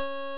Bye.